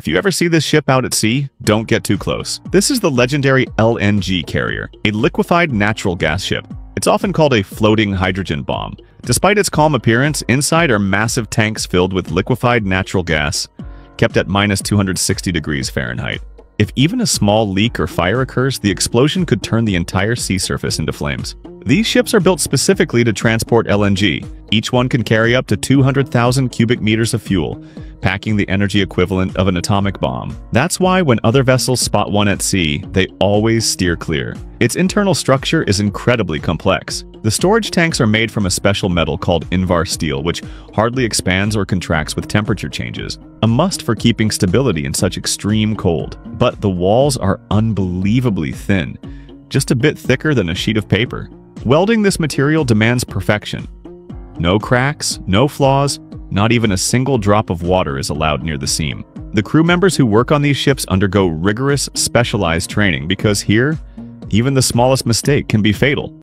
If you ever see this ship out at sea, don't get too close. This is the legendary LNG carrier, a liquefied natural gas ship. It's often called a floating hydrogen bomb. Despite its calm appearance, inside are massive tanks filled with liquefied natural gas, kept at minus 260 degrees Fahrenheit. If even a small leak or fire occurs, the explosion could turn the entire sea surface into flames. These ships are built specifically to transport LNG. Each one can carry up to 200,000 cubic meters of fuel, packing the energy equivalent of an atomic bomb. That's why when other vessels spot one at sea, they always steer clear. Its internal structure is incredibly complex. The storage tanks are made from a special metal called Invar steel, which hardly expands or contracts with temperature changes, a must for keeping stability in such extreme cold. But the walls are unbelievably thin, just a bit thicker than a sheet of paper. Welding this material demands perfection. No cracks, no flaws, not even a single drop of water is allowed near the seam. The crew members who work on these ships undergo rigorous, specialized training because here, even the smallest mistake can be fatal.